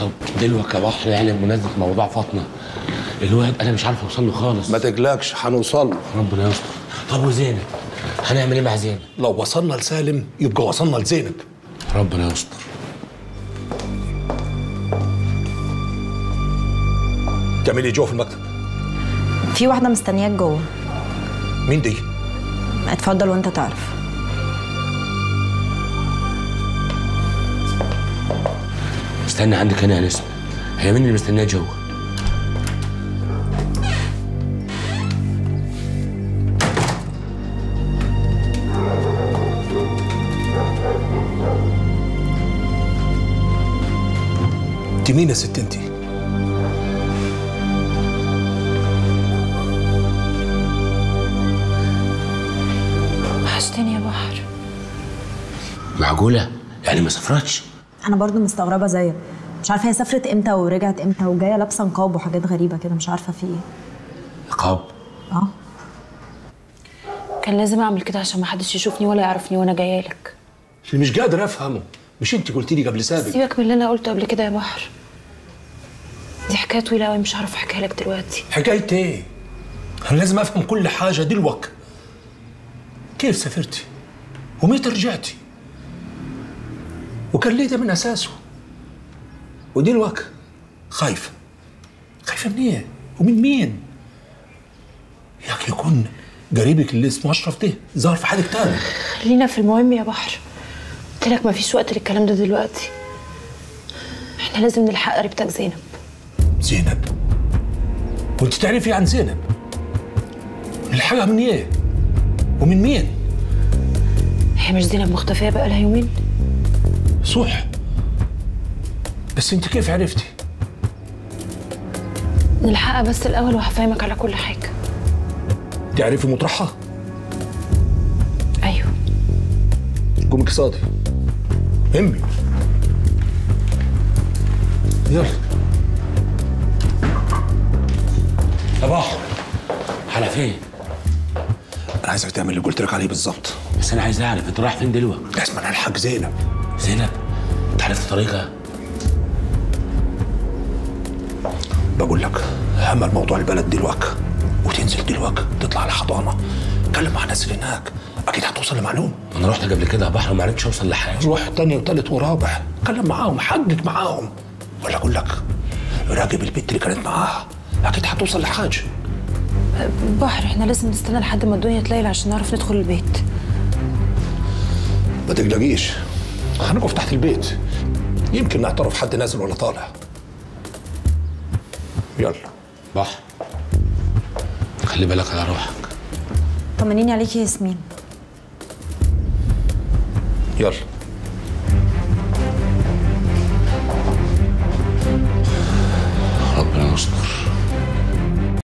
طب دلوقتي يا بحر يعني بمناسبه موضوع فاطمة. الواد أنا مش عارف أوصل له خالص. ما تقلقش هنوصل له. ربنا يستر. طب وزينب؟ هنعمل إيه مع زينب؟ لو وصلنا لسالم يبقى وصلنا لزينب. ربنا يستر. تعملي جوه في المكتب. في واحدة مستنياك جوه. مين دي؟ اتفضل وانت تعرف. استنى عندك هنا يا نسمة هي مين اللي مستنية جوه انت مين يا ست انت وحشتني يا بحر. معقولة؟ يعني ما سافرتش؟ أنا برضو مستغربة زيك مش عارفة هي سافرت إمتى ورجعت إمتى وجاية لابسة نقاب وحاجات غريبة كده مش عارفة في إيه. عقاب آه. كان لازم اعمل كده عشان ما حدش يشوفني ولا يعرفني وأنا جاية لك. اللي مش قادر افهمه. مش انت قلت لي قبل سابق. سيبك من اللي أنا قلته قبل كده يا بحر دي حكاية طويلة قوي مش هعرف أحكيها لك دلوقتي. حكاية إيه؟ أنا لازم أفهم كل حاجة دلوقتي. كيف سافرتي؟ ومتى رجعتي؟ وكان ليه ده من أساسه. ودلوقتي خايفه خايفه من إيه ومن مين؟ ياك يكون قريبك اللي اسمه أشرف ده ظهر في حالك تاني. خلينا في المهم يا بحر. قلت لك ما فيش وقت للكلام ده دلوقتي. إحنا لازم نلحق قريبتك زينب. زينب؟ وانت تعرفي عن زينب؟ الحاجة من إيه ومن مين؟ هي مش زينب مختفية بقى لها يومين؟ صح. بس انت كيف عرفتي؟ نلحقها بس الأول وهفهمك على كل حاجة. تعرفي مطرحها أيوه. قومي اقتصادي همي. يلا. بحر على فين؟ أنا عايزك تعمل اللي قلت لك عليه بالظبط بس أنا عايز أعرف أنت رايح فين دلوقتي؟ لازم أنا الحق زينب. زينب انت عرفت طريقها بقول لك همل موضوع البلد دلوقتي وتنزل دلوقتي تطلع على حضانة. اتكلم مع الناس اللي هناك أكيد هتوصل لمعلومة. أنا رحت قبل كده يا بحر وما عرفتش أوصل لحاجة. روح تاني وتالت ورابع. اتكلم معاهم حقق معاهم. ولا أقول لك راقب البنت اللي كانت معاها. أكيد هتوصل لحاجة. بحر إحنا لازم نستنى لحد ما الدنيا تليل عشان نعرف ندخل البيت. ما تقلقيش. هنقف تحت البيت. يمكن نعترف حد نازل ولا طالع. يلا. بحر خلي بالك على روحك. طمنيني عليكي يا ياسمين. يلا.